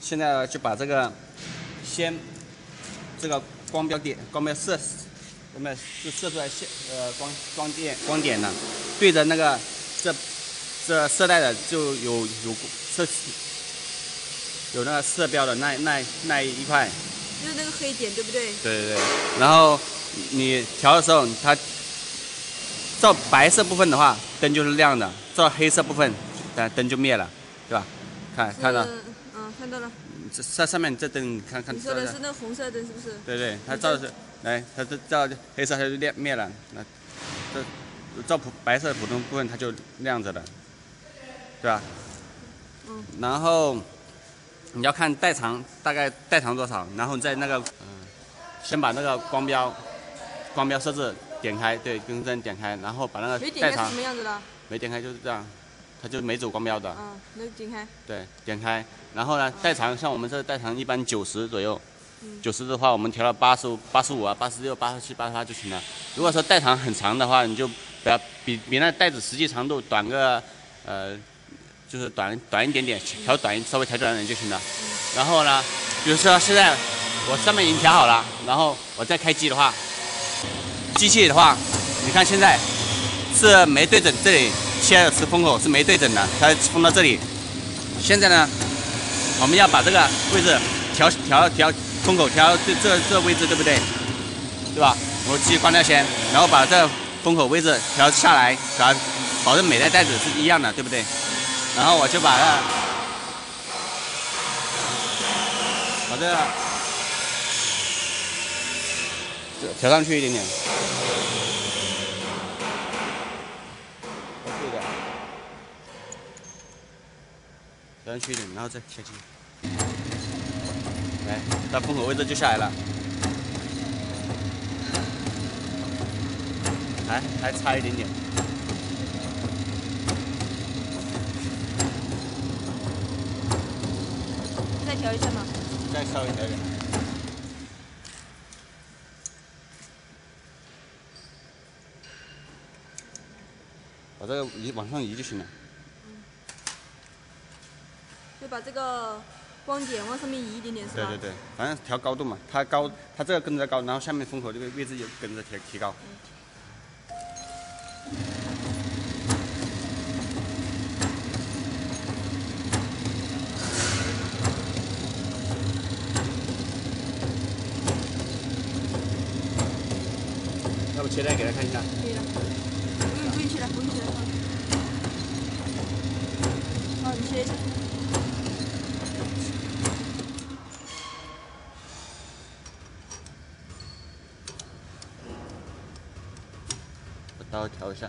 现在就把这个先这个光标点光标射，光标就射出来线呃光光电光点呢，对着那个这这色带的就有有色有那个色标的那那那一块，就是那个黑点对不对？对对对，然后你调的时候它照白色部分的话灯就是亮的，照黑色部分但灯就灭了，对吧？看看到。嗯看到了，这上上面这灯，看看。你说的是那红色灯是不是？对对，它照的是，来，它这照黑色它就亮灭了，那这照普白色普通部分它就亮着的，对吧？嗯。然后你要看带长，大概带长多少，然后在那个嗯，先把那个光标光标设置点开，对，更正点开，然后把那个带长什么样子的？没点开就是这样。它就没走光标的。嗯，那点开。对，点开，然后呢，带长像我们这带长一般九十左右，九十的话我们调到八十五、八十五啊、八十六、八十七、八十八就行了。如果说带长很长的话，你就不要比比那带子实际长度短个呃，就是短短一点点，调短稍微调短一点就行了。然后呢，比如说现在我上面已经调好了，然后我再开机的话，机器的话，你看现在是没对准这里。现在是风口是没对准的，它封到这里。现在呢，我们要把这个位置调调调风口调这这这位置对不对？对吧？我继续关掉先，然后把这风口位置调下来，把保证每袋袋子是一样的，对不对？然后我就把它把这调上去一点点。调上去一点，然后再下去。来，到风口位置就下来了。还还差一点点。再调一下吗？再稍微调一点。把这个移往上移就行了。就把这个光点往上面移一点点，是吧？对对对，反正调高度嘛，它高，它这个跟着高，然后下面风口这个位置也跟着提提高。要不切来给他看一下？可以了，不用不用切了，不用切了。好，你切一下。稍微调一下。